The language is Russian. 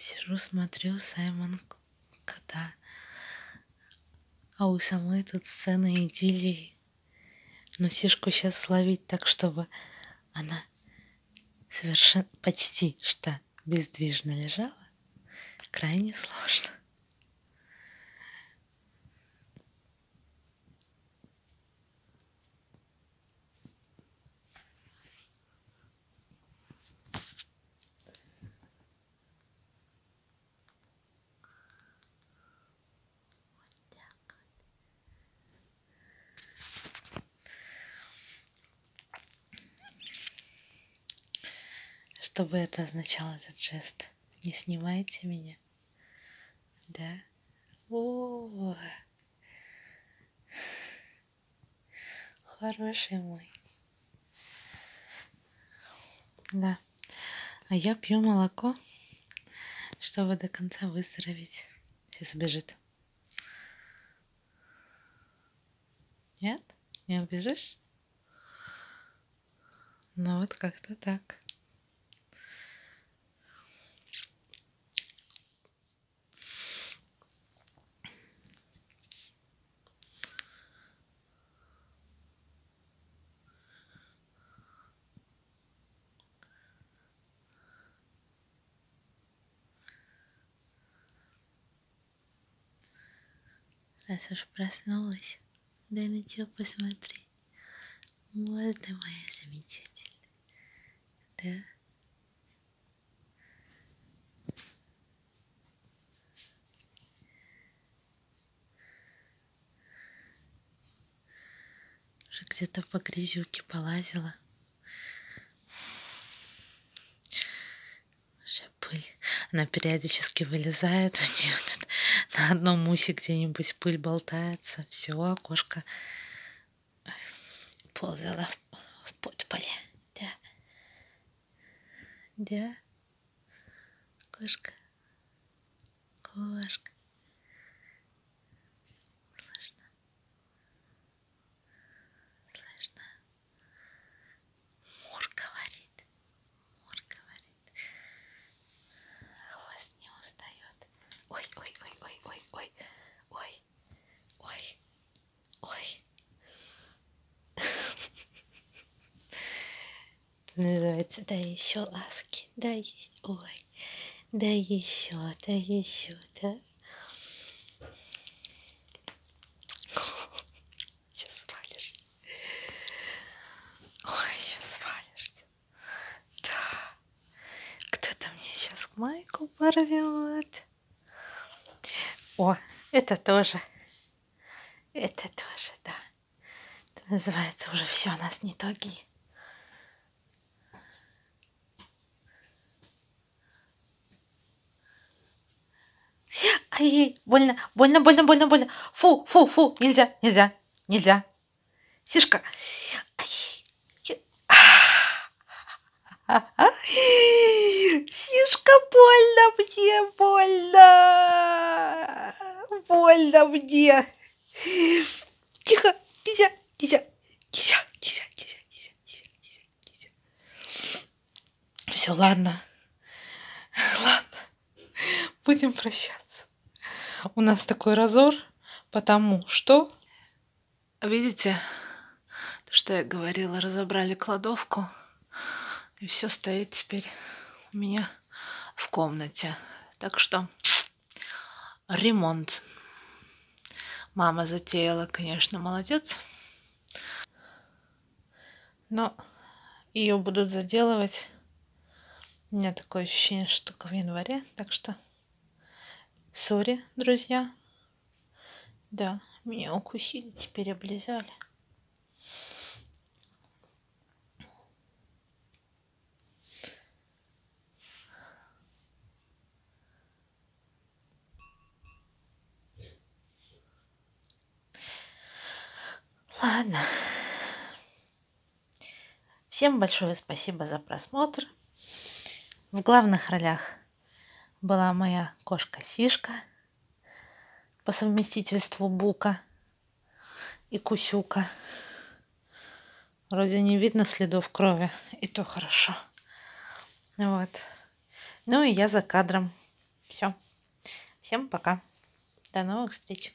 Сижу, смотрю Саймон кота. А у самой тут сцена идиллии. Но сишку сейчас словить так, чтобы она совершенно почти что бездвижно лежала, крайне сложно. Что бы это означал этот жест? Не снимайте меня. Да? О, хороший мой. Да. А я пью молоко, чтобы до конца выздороветь. Сейчас убежит. Нет? Не убежишь? Ну вот как-то так. Раз уж проснулась, дай на тебя посмотреть. Вот ты моя замечательная. Да? Уже где-то по грязюке полазила. Уже пыль. Она периодически вылезает у нее тут на одном усе где-нибудь пыль болтается. Все, окошко ползала в подполе. Да. Да. Кошка. Кошка. Называется «Да еще ласки, да еще, ой, да еще, да еще, да». Сейчас свалишься. Ой, сейчас свалишься. Да. Кто-то мне сейчас майку порвет. О, это тоже. Это тоже, да. Это называется уже все, нас не тоги. Ай, больно, больно, больно, больно, больно. Фу, фу, фу, нельзя, нельзя, нельзя. Сишка. Сишка, больно мне, больно. Больно мне. Тихо, нельзя, нельзя, нельзя, нельзя, нельзя, нельзя, нельзя, нельзя. Все, ладно. Ладно. Будем прощаться. У нас такой разор, потому что... Видите, то, что я говорила, разобрали кладовку. И все стоит теперь у меня в комнате. Так что ремонт. Мама затеяла, конечно, молодец. Но ее будут заделывать. У меня такое ощущение, что только в январе. Так что, сори, друзья. Да, меня укусили, теперь облизали. Ладно. Всем большое спасибо за просмотр. В главных ролях была моя кошка Сишка по совместительству Бука и Кусюка. Вроде не видно следов крови, и то хорошо. Вот. Ну и я за кадром. Все. Всем пока. До новых встреч.